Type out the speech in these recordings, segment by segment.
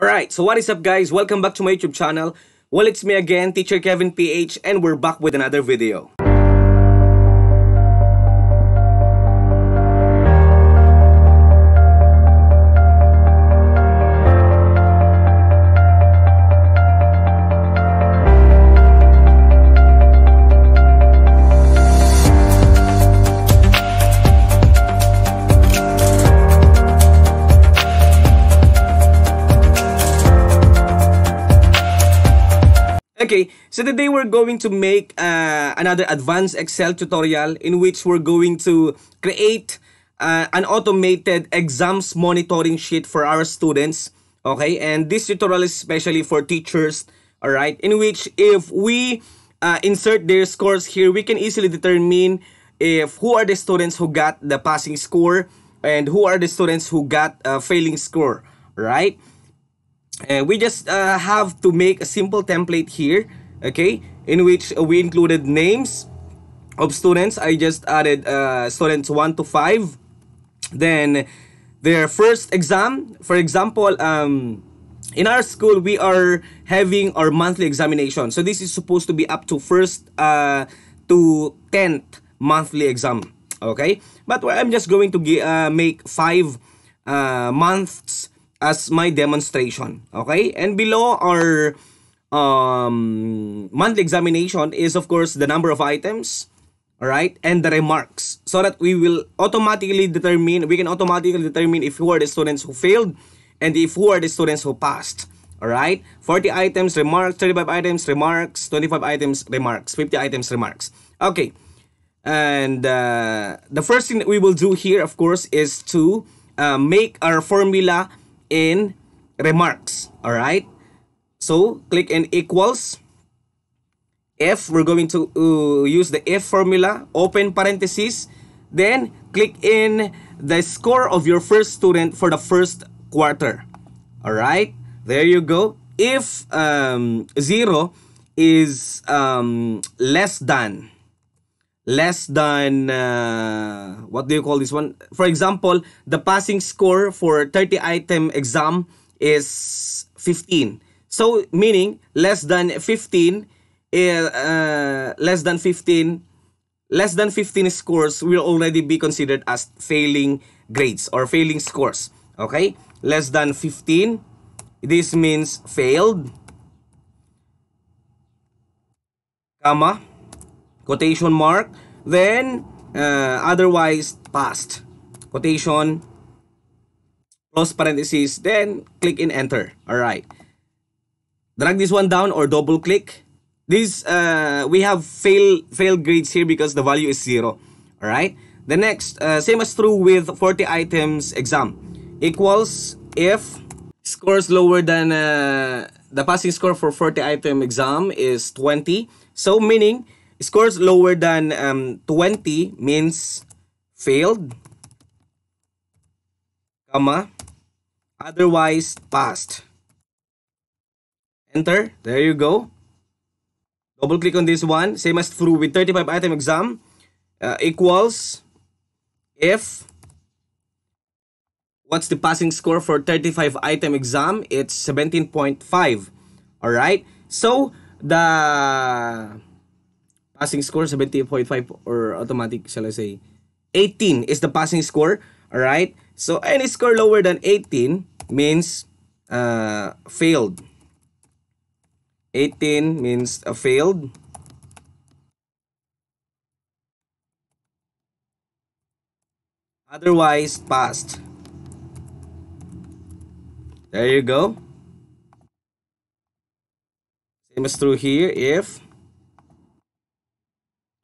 Alright, so what is up guys? Welcome back to my YouTube channel. Well, it's me again, Teacher Kevin PH, and we're back with another video. Okay, so today we're going to make uh, another advanced Excel tutorial in which we're going to create uh, an automated exams monitoring sheet for our students. Okay, and this tutorial is especially for teachers, all right, in which if we uh, insert their scores here, we can easily determine if who are the students who got the passing score and who are the students who got a failing score, right? And we just uh, have to make a simple template here, okay, in which we included names of students. I just added uh, students 1 to 5. Then their first exam, for example, um, in our school, we are having our monthly examination. So this is supposed to be up to first uh, to 10th monthly exam, okay? But I'm just going to uh, make five uh, months as my demonstration. Okay? And below our um, monthly examination is of course the number of items, alright, and the remarks. So that we will automatically determine, we can automatically determine if who are the students who failed and if who are the students who passed. Alright? 40 items, remarks, 35 items, remarks, 25 items, remarks, 50 items, remarks. Okay. And uh, the first thing that we will do here, of course, is to uh, make our formula in remarks. All right. So click in equals. If we're going to uh, use the if formula, open parentheses, then click in the score of your first student for the first quarter. All right. There you go. If um, zero is um, less than less than uh, what do you call this one? For example the passing score for 30 item exam is 15 so meaning less than 15 uh, less than 15 less than 15 scores will already be considered as failing grades or failing scores. Okay? Less than 15 this means failed comma quotation mark, then uh, otherwise passed. Quotation, close parenthesis, then click in enter. Alright. Drag this one down or double click. This, uh, we have fail, fail grades here because the value is zero. Alright. The next, uh, same as true with 40 items exam. Equals if scores lower than uh, the passing score for 40 item exam is 20. So meaning Scores lower than um, 20 means failed, comma, otherwise passed. Enter. There you go. Double click on this one. Same as through with 35 item exam. Uh, equals if what's the passing score for 35 item exam? It's 17.5. All right. So the passing score 70.5 or automatic shall I say. 18 is the passing score all right so any score lower than 18 means uh, failed. 18 means a failed. Otherwise passed. There you go. Same as true here if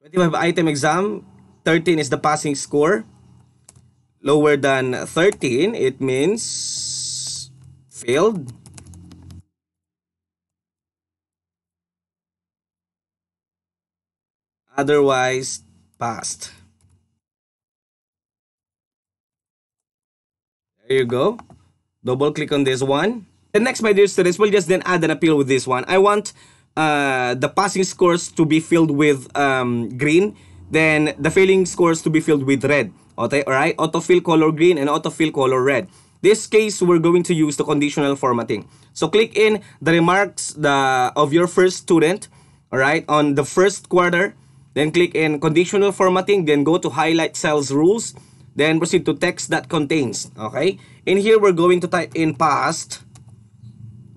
25 item exam, 13 is the passing score. Lower than 13, it means failed. Otherwise, passed. There you go. Double click on this one. The next, my dear students, we'll just then add an appeal with this one. I want uh, the passing scores to be filled with um, green, then the failing scores to be filled with red. Okay, all right. Autofill color green and autofill color red. This case, we're going to use the conditional formatting. So click in the remarks the of your first student, all right, on the first quarter. Then click in conditional formatting. Then go to highlight cells rules. Then proceed to text that contains. Okay. In here, we're going to type in passed.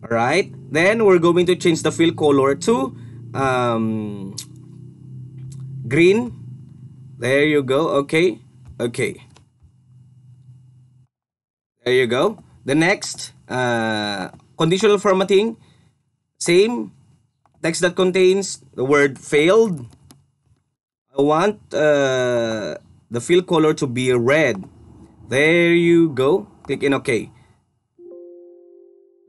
All right. Then we're going to change the fill color to um, green. There you go. Okay. Okay. There you go. The next, uh, conditional formatting, same text that contains the word failed. I want uh, the fill color to be red. There you go. Click in OK.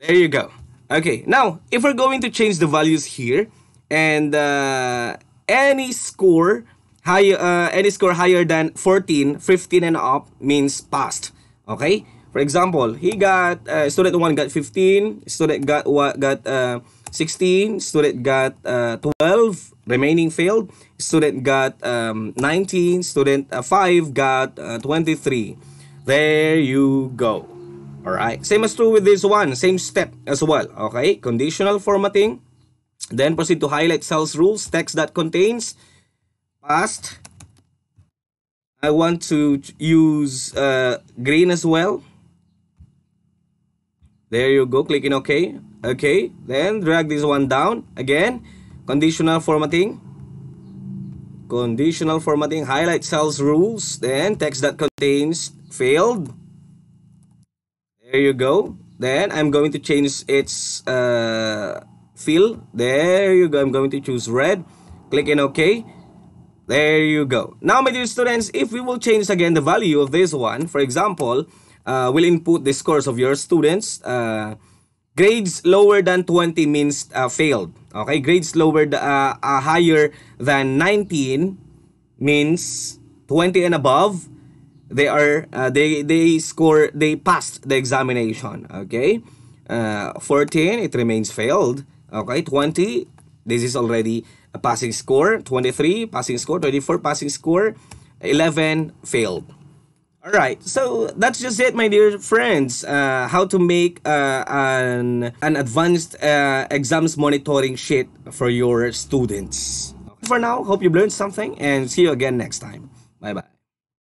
There you go. Okay, now if we're going to change the values here and uh, any score high, uh, any score higher than 14, 15 and up means passed. Okay? For example, he got uh, student 1 got 15, student got what got uh, 16, student got uh, 12, remaining failed, student got um, 19, student uh, 5 got uh, 23. There you go. All right. Same as true with this one, same step as well. Okay? Conditional formatting. Then proceed to highlight cells rules, text that contains passed. I want to use uh, green as well. There you go, clicking OK. Okay, then drag this one down. Again, conditional formatting. Conditional formatting, highlight cells rules, then text that contains failed. There you go. Then I'm going to change its uh, fill. There you go. I'm going to choose red. Click in OK. There you go. Now, my dear students, if we will change again the value of this one, for example, uh, will input the scores of your students. Uh, grades lower than 20 means uh, failed. Okay, grades lower, uh, uh, higher than 19 means 20 and above. They are uh, they they score they passed the examination. Okay, uh, 14 it remains failed. Okay, 20 this is already a passing score. 23 passing score. 24 passing score. 11 failed. All right, so that's just it, my dear friends. Uh, how to make uh, an an advanced uh, exams monitoring sheet for your students. For now, hope you've learned something, and see you again next time. Bye bye.